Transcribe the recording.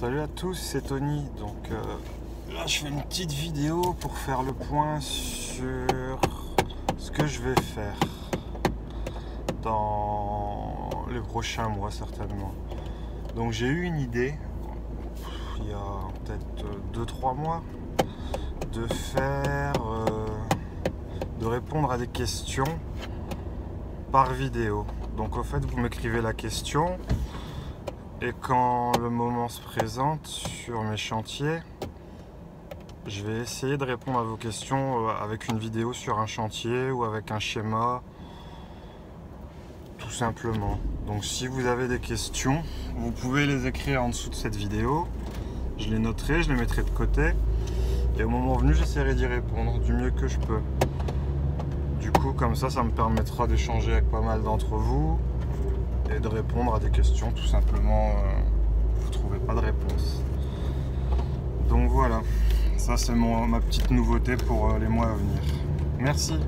Salut à tous, c'est Tony. Donc euh, là, je fais une petite vidéo pour faire le point sur ce que je vais faire dans les prochains mois certainement. Donc j'ai eu une idée il y a peut-être 2-3 mois de faire euh, de répondre à des questions par vidéo. Donc en fait vous m'écrivez la question et quand le moment se présente sur mes chantiers, je vais essayer de répondre à vos questions euh, avec une vidéo sur un chantier ou avec un schéma, tout simplement. Donc si vous avez des questions, vous pouvez les écrire en dessous de cette vidéo. Je les noterai, je les mettrai de côté. Et au moment venu, j'essaierai d'y répondre du mieux que je peux. Du coup, comme ça, ça me permettra d'échanger avec pas mal d'entre vous et de répondre à des questions tout simplement euh, vous trouvez pas de réponse. Donc voilà, ça c'est ma petite nouveauté pour euh, les mois à venir. Merci.